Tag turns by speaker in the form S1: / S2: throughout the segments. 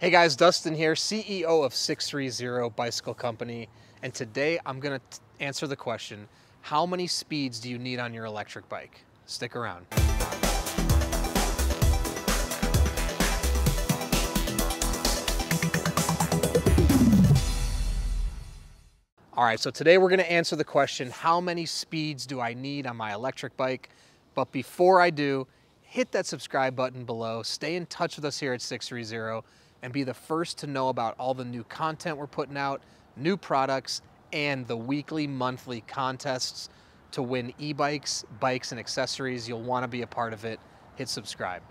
S1: Hey guys, Dustin here, CEO of sixthreezero Bicycle Company, and today I'm going to answer the question, how many speeds do you need on your electric bike? Stick around. All right, so today we're going to answer the question, how many speeds do I need on my electric bike? But before I do, hit that subscribe button below, stay in touch with us here at sixthreezero and be the first to know about all the new content we're putting out, new products, and the weekly, monthly contests to win e-bikes, bikes, and accessories. You'll want to be a part of it. Hit subscribe.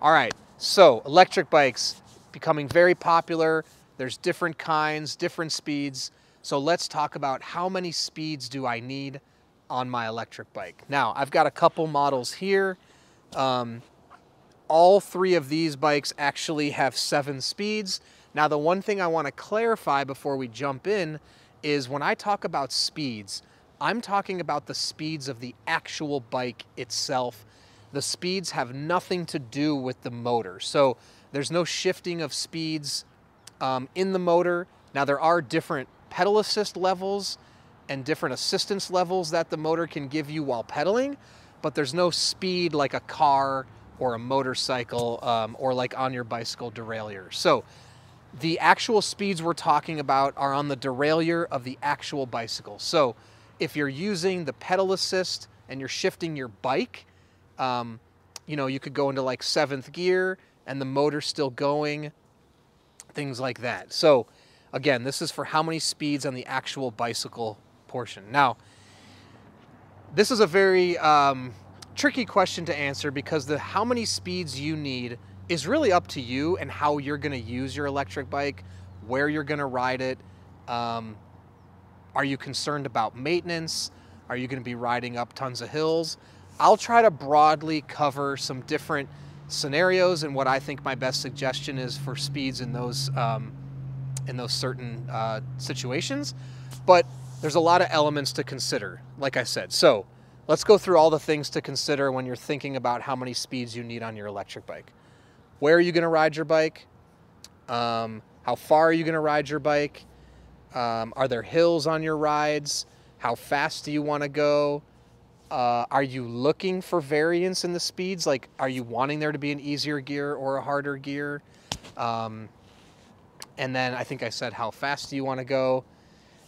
S1: All right, so electric bikes becoming very popular. There's different kinds, different speeds. So let's talk about how many speeds do I need on my electric bike. Now, I've got a couple models here. Um, all three of these bikes actually have seven speeds. Now, the one thing I want to clarify before we jump in is when I talk about speeds, I'm talking about the speeds of the actual bike itself. The speeds have nothing to do with the motor. So there's no shifting of speeds um, in the motor. Now, there are different pedal assist levels and different assistance levels that the motor can give you while pedaling, but there's no speed like a car or a motorcycle um, or like on your bicycle derailleur. So the actual speeds we're talking about are on the derailleur of the actual bicycle. So if you're using the pedal assist and you're shifting your bike, um, you know, you could go into like seventh gear and the motor's still going, things like that. So again, this is for how many speeds on the actual bicycle portion. Now, this is a very um, tricky question to answer because the how many speeds you need is really up to you and how you're going to use your electric bike, where you're going to ride it. Um, are you concerned about maintenance? Are you going to be riding up tons of hills? I'll try to broadly cover some different scenarios and what I think my best suggestion is for speeds in those um, in those certain uh, situations. But there's a lot of elements to consider, like I said. So Let's go through all the things to consider when you're thinking about how many speeds you need on your electric bike. Where are you going to ride your bike? Um, how far are you going to ride your bike? Um, are there hills on your rides? How fast do you want to go? Uh, are you looking for variance in the speeds? Like, are you wanting there to be an easier gear or a harder gear? Um, and then I think I said, how fast do you want to go?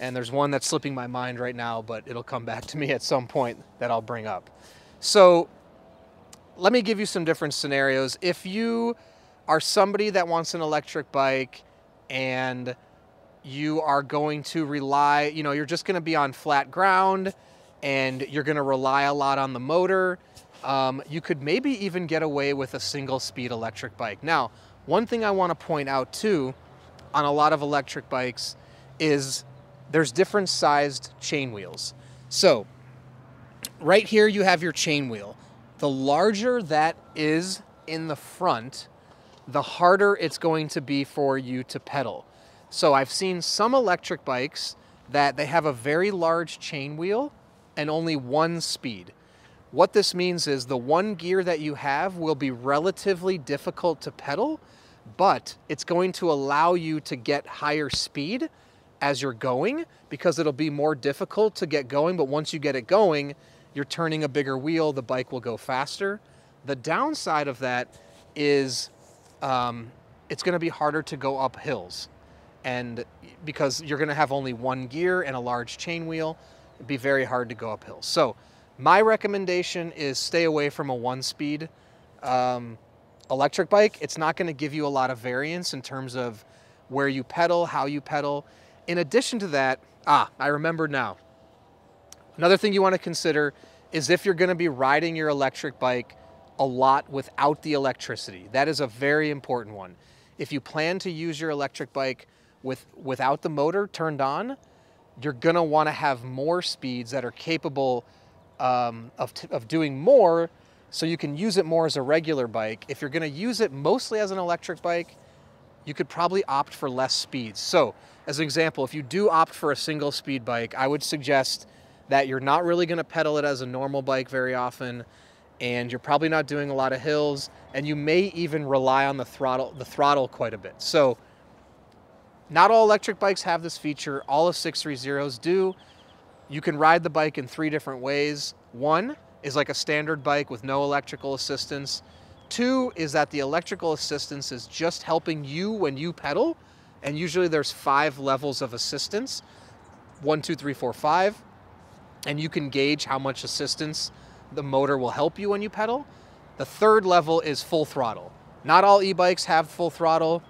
S1: And there's one that's slipping my mind right now, but it'll come back to me at some point that I'll bring up. So let me give you some different scenarios. If you are somebody that wants an electric bike and you are going to rely, you know, you're just going to be on flat ground and you're going to rely a lot on the motor, um, you could maybe even get away with a single speed electric bike. Now, one thing I want to point out too on a lot of electric bikes is there's different sized chain wheels. So right here you have your chain wheel. The larger that is in the front, the harder it's going to be for you to pedal. So I've seen some electric bikes that they have a very large chain wheel and only one speed. What this means is the one gear that you have will be relatively difficult to pedal, but it's going to allow you to get higher speed as you're going because it'll be more difficult to get going. But once you get it going, you're turning a bigger wheel, the bike will go faster. The downside of that is um, it's going to be harder to go up hills. And because you're going to have only one gear and a large chain wheel, it'd be very hard to go up hills. So my recommendation is stay away from a one speed um, electric bike. It's not going to give you a lot of variance in terms of where you pedal, how you pedal. In addition to that, ah, I remember now. Another thing you want to consider is if you're going to be riding your electric bike a lot without the electricity. That is a very important one. If you plan to use your electric bike with without the motor turned on, you're going to want to have more speeds that are capable um, of, of doing more so you can use it more as a regular bike. If you're going to use it mostly as an electric bike, you could probably opt for less speeds. So as an example, if you do opt for a single speed bike, I would suggest that you're not really going to pedal it as a normal bike very often. and you're probably not doing a lot of hills, and you may even rely on the throttle, the throttle quite a bit. So not all electric bikes have this feature. All of sixthreezero's do. You can ride the bike in three different ways. One is like a standard bike with no electrical assistance. Two is that the electrical assistance is just helping you when you pedal. And usually there's five levels of assistance. One, two, three, four, five. And you can gauge how much assistance the motor will help you when you pedal. The third level is full throttle. Not all e-bikes have full throttle.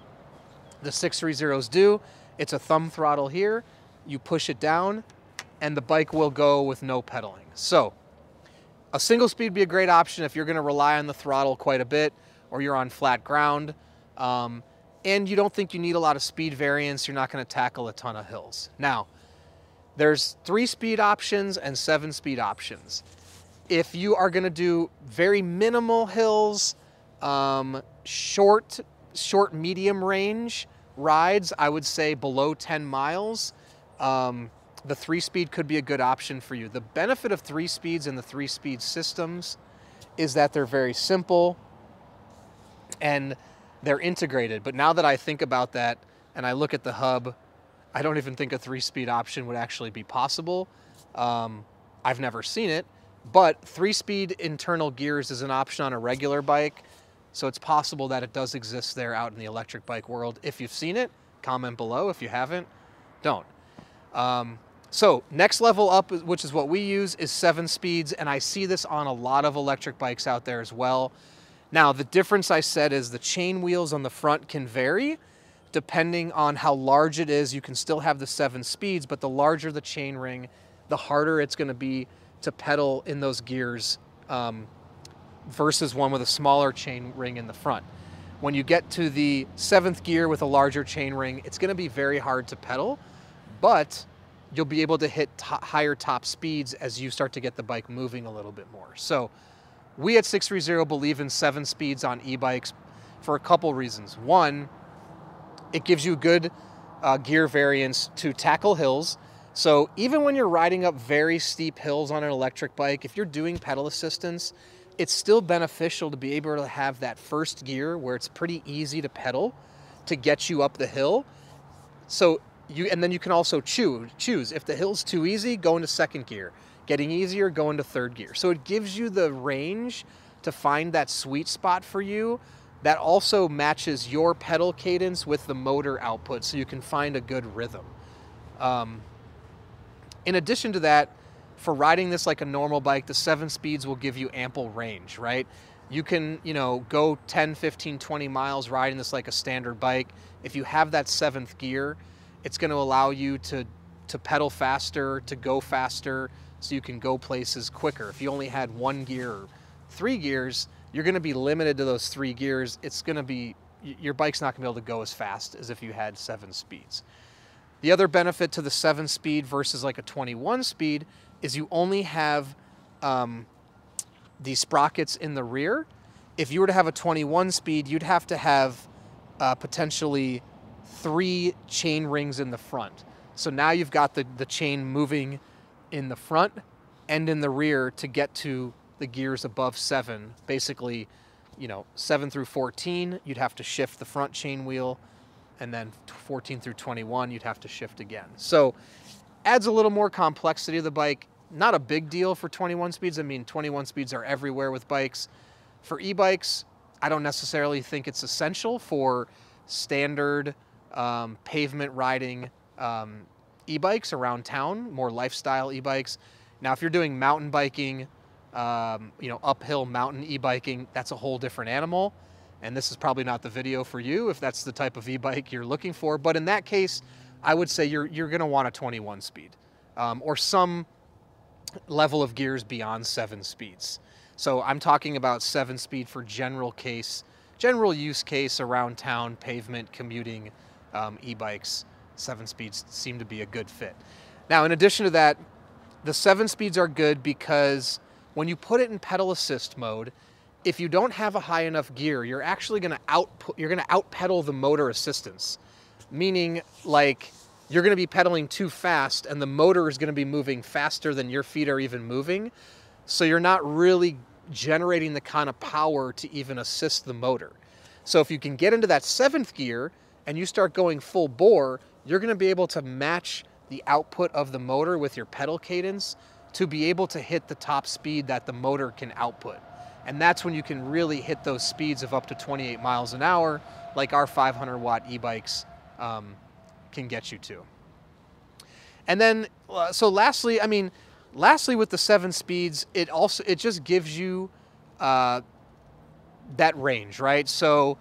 S1: The sixthreezero's do. It's a thumb throttle here. You push it down and the bike will go with no pedaling. So a single speed would be a great option if you're gonna rely on the throttle quite a bit or you're on flat ground. Um, and you don't think you need a lot of speed variance, you're not gonna tackle a ton of hills. Now, there's three speed options and seven speed options. If you are gonna do very minimal hills, um, short short medium range rides, I would say below 10 miles, um, the three speed could be a good option for you. The benefit of three speeds and the three speed systems is that they're very simple and they're integrated. But now that I think about that and I look at the hub, I don't even think a three speed option would actually be possible. Um, I've never seen it, but three speed internal gears is an option on a regular bike. So it's possible that it does exist there out in the electric bike world. If you've seen it, comment below. If you haven't, don't. Um, so next level up, which is what we use, is seven speeds, and I see this on a lot of electric bikes out there as well. Now, the difference I said is the chain wheels on the front can vary depending on how large it is. You can still have the seven speeds, but the larger the chain ring, the harder it's gonna be to pedal in those gears um, versus one with a smaller chain ring in the front. When you get to the seventh gear with a larger chain ring, it's gonna be very hard to pedal, but you'll be able to hit higher top speeds as you start to get the bike moving a little bit more. So we at sixthreezero believe in seven speeds on e-bikes for a couple reasons. One, it gives you good uh, gear variance to tackle hills. So even when you're riding up very steep hills on an electric bike, if you're doing pedal assistance, it's still beneficial to be able to have that first gear where it's pretty easy to pedal to get you up the hill. So you, and then you can also choose, choose if the hill's too easy, go into second gear. Getting easier, go into third gear. So it gives you the range to find that sweet spot for you that also matches your pedal cadence with the motor output so you can find a good rhythm. Um, in addition to that, for riding this like a normal bike, the seven speeds will give you ample range, right? You can, you know, go 10, 15, 20 miles riding this like a standard bike. If you have that seventh gear, it's going to allow you to, to pedal faster, to go faster, so you can go places quicker. If you only had one gear or three gears, you're going to be limited to those three gears. It's going to be, your bike's not going to be able to go as fast as if you had seven speeds. The other benefit to the seven speed versus like a 21 speed is you only have um, these sprockets in the rear. If you were to have a 21 speed, you'd have to have uh, potentially three chain rings in the front. So now you've got the, the chain moving in the front and in the rear to get to the gears above seven. Basically, you know, seven through 14, you'd have to shift the front chain wheel, and then 14 through 21, you'd have to shift again. So adds a little more complexity to the bike. Not a big deal for 21 speeds. I mean, 21 speeds are everywhere with bikes. For e-bikes, I don't necessarily think it's essential for standard um, pavement riding um, e-bikes around town, more lifestyle e-bikes. Now, if you're doing mountain biking, um, you know, uphill mountain e-biking, that's a whole different animal. And this is probably not the video for you if that's the type of e-bike you're looking for. But in that case, I would say you're, you're going to want a 21 speed um, or some level of gears beyond seven speeds. So I'm talking about seven speed for general case, general use case around town, pavement, commuting, um, e-bikes. Seven speeds seem to be a good fit. Now, in addition to that, the seven speeds are good because when you put it in pedal assist mode, if you don't have a high enough gear, you're actually going to output, you're going to out pedal the motor assistance, meaning like you're going to be pedaling too fast and the motor is going to be moving faster than your feet are even moving. So you're not really generating the kind of power to even assist the motor. So if you can get into that seventh gear and you start going full bore, you're gonna be able to match the output of the motor with your pedal cadence to be able to hit the top speed that the motor can output. And that's when you can really hit those speeds of up to 28 miles an hour, like our 500 watt e-bikes um, can get you to. And then, uh, so lastly, I mean, lastly with the seven speeds, it also, it just gives you uh, that range, right? So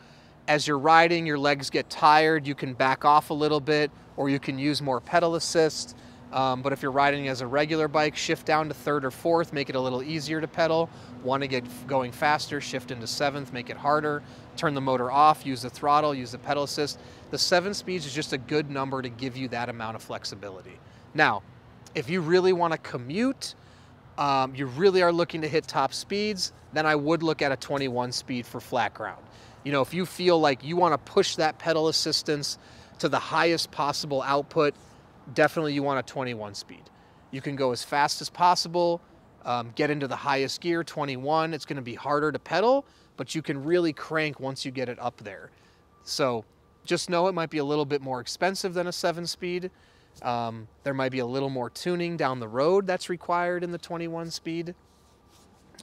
S1: as you're riding, your legs get tired, you can back off a little bit, or you can use more pedal assist. Um, but if you're riding as a regular bike, shift down to third or fourth, make it a little easier to pedal. Want to get going faster, shift into seventh, make it harder. Turn the motor off, use the throttle, use the pedal assist. The seven speeds is just a good number to give you that amount of flexibility. Now, if you really want to commute, um, you really are looking to hit top speeds, then I would look at a 21 speed for flat ground. You know, if you feel like you want to push that pedal assistance to the highest possible output, definitely you want a 21 speed. You can go as fast as possible, um, get into the highest gear, 21. It's going to be harder to pedal, but you can really crank once you get it up there. So just know it might be a little bit more expensive than a seven speed. Um, there might be a little more tuning down the road that's required in the 21 speed.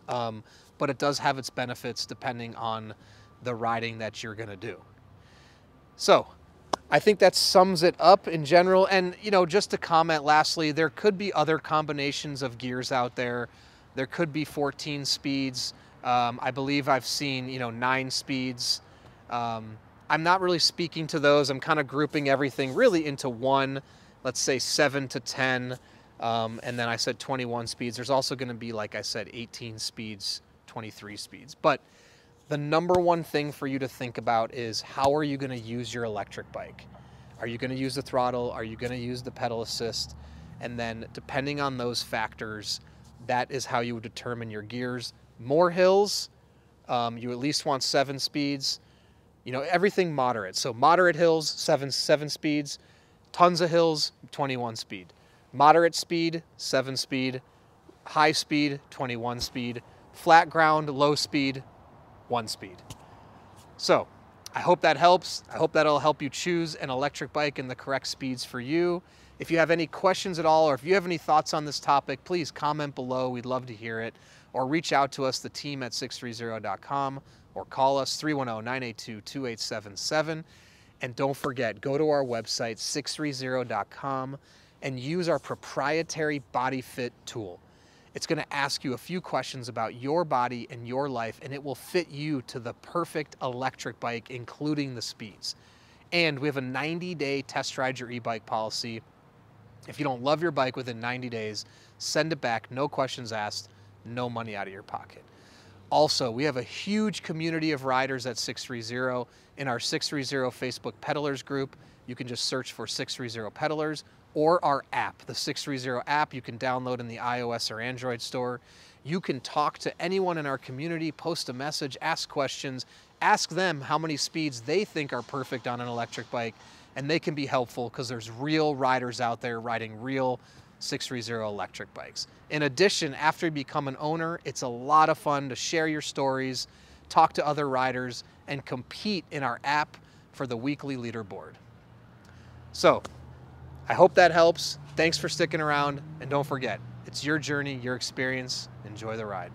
S1: Um, but it does have its benefits depending on the riding that you're going to do. So I think that sums it up in general. And, you know, just to comment lastly, there could be other combinations of gears out there. There could be 14 speeds. Um, I believe I've seen, you know, nine speeds. Um, I'm not really speaking to those. I'm kind of grouping everything really into one, let's say seven to 10. Um, and then I said 21 speeds. There's also going to be, like I said, 18 speeds, 23 speeds. But the number one thing for you to think about is how are you going to use your electric bike? Are you going to use the throttle? Are you going to use the pedal assist? And then, depending on those factors, that is how you would determine your gears. More hills, um, you at least want seven speeds. You know, everything moderate. So moderate hills, seven seven speeds. Tons of hills, 21 speed. Moderate speed, seven speed. High speed, 21 speed. Flat ground, low speed, one speed. So I hope that helps. I hope that'll help you choose an electric bike and the correct speeds for you. If you have any questions at all, or if you have any thoughts on this topic, please comment below. We'd love to hear it. Or reach out to us, the team at sixthreezero.com, or call us 310 982 2877. And don't forget, go to our website, sixthreezero.com, and use our proprietary body fit tool. It's going to ask you a few questions about your body and your life, and it will fit you to the perfect electric bike, including the speeds. And we have a 90 day test ride your e bike policy. If you don't love your bike within 90 days, send it back, no questions asked, no money out of your pocket. Also, we have a huge community of riders at sixthreezero in our sixthreezero Facebook pedalers group. You can just search for sixthreezero pedalers or our app, the sixthreezero app you can download in the iOS or Android store. You can talk to anyone in our community, post a message, ask questions, ask them how many speeds they think are perfect on an electric bike, and they can be helpful because there's real riders out there riding real sixthreezero electric bikes. In addition, after you become an owner, it's a lot of fun to share your stories, talk to other riders, and compete in our app for the weekly leaderboard. So I hope that helps. Thanks for sticking around. And don't forget, it's your journey, your experience. Enjoy the ride.